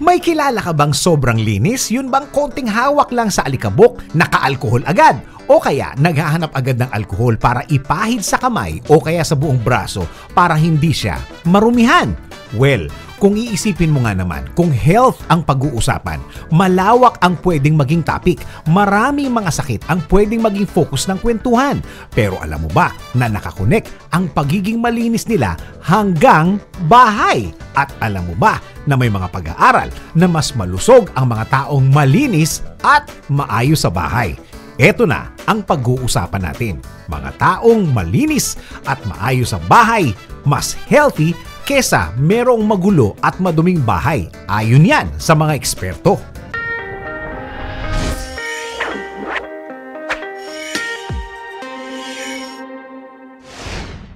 May kilala ka bang sobrang linis? Yun bang konting hawak lang sa alikabok, naka-alkohol agad? O kaya naghahanap agad ng alkohol para ipahid sa kamay o kaya sa buong braso para hindi siya marumihan? Well, kung iisipin mo nga naman, kung health ang pag-uusapan, malawak ang pwedeng maging topic. Maraming mga sakit ang pwedeng maging focus ng kwentuhan. Pero alam mo ba na nakakonek ang pagiging malinis nila hanggang bahay? At alam mo ba na may mga pag-aaral na mas malusog ang mga taong malinis at maayos sa bahay? Ito na ang pag-uusapan natin. Mga taong malinis at maayos sa bahay, mas healthy kesa merong magulo at maduming bahay. Ayon yan sa mga eksperto.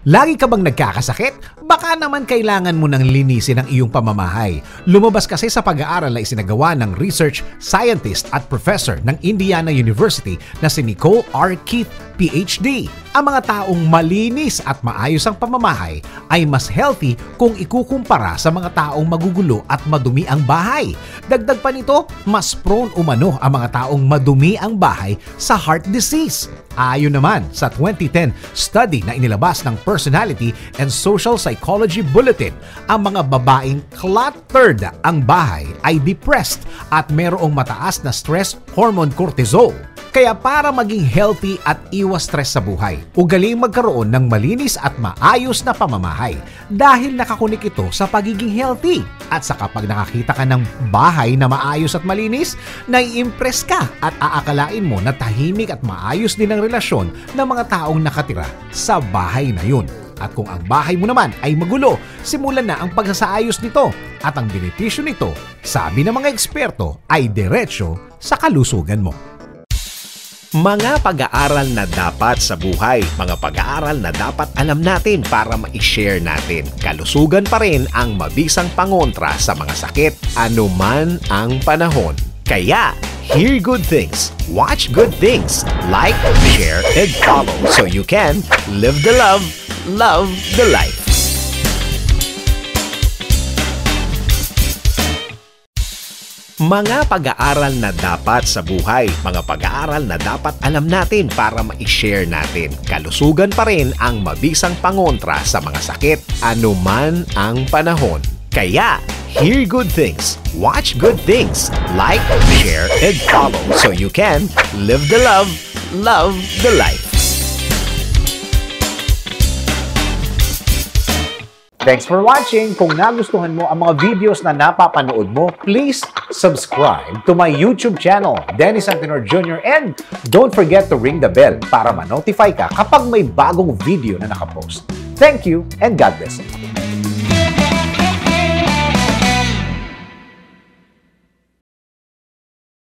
Lagi ka bang nagkakasakit? Baka naman kailangan mo nang linisin ang iyong pamamahay. Lumabas kasi sa pag-aaral na isinagawa ng research scientist at professor ng Indiana University na si Nicole R. Keith, PhD. Ang mga taong malinis at maayos ang pamamahay ay mas healthy kung ikukumpara sa mga taong magugulo at madumi ang bahay. Dagdag pa nito, mas prone umano ang mga taong madumi ang bahay sa heart disease. Ayon naman sa 2010 study na inilabas ng Personality and Social Psychology Bulletin, ang mga babaeng cluttered ang bahay ay depressed at merong mataas na stress hormone cortisol. Kaya para maging healthy at iwas stress sa buhay, ugaling magkaroon ng malinis at maayos na pamamahay dahil nakakunik ito sa pagiging healthy. At sa kapag nakakita ka ng bahay na maayos at malinis, nai-impress ka at aakalain mo na tahimik at maayos din ang relasyon ng mga taong nakatira sa bahay na yun. At kung ang bahay mo naman ay magulo, simulan na ang pagsasaayos nito. At ang benepisyo nito, sabi ng mga eksperto, ay diretsyo sa kalusugan mo. Mga pag-aaral na dapat sa buhay, mga pag-aaral na dapat alam natin para ma-share natin. Kalusugan pa rin ang mabisang pangontra sa mga sakit anuman ang panahon. Kaya, hear good things, watch good things, like, share, and follow so you can live the love, love the life. Mga pag-aaral na dapat sa buhay, mga pag-aaral na dapat alam natin para ma-share natin. Kalusugan pa rin ang mabisang pangontra sa mga sakit anuman ang panahon. Kaya, hear good things, watch good things, like, share, and follow so you can live the love, love the life. Thanks for watching! Kung nagustuhan mo ang mga videos na napapanood mo, please subscribe to my YouTube channel, Dennis Antenor Jr. And don't forget to ring the bell para ma-notify ka kapag may bagong video na nakapost. Thank you and God bless you!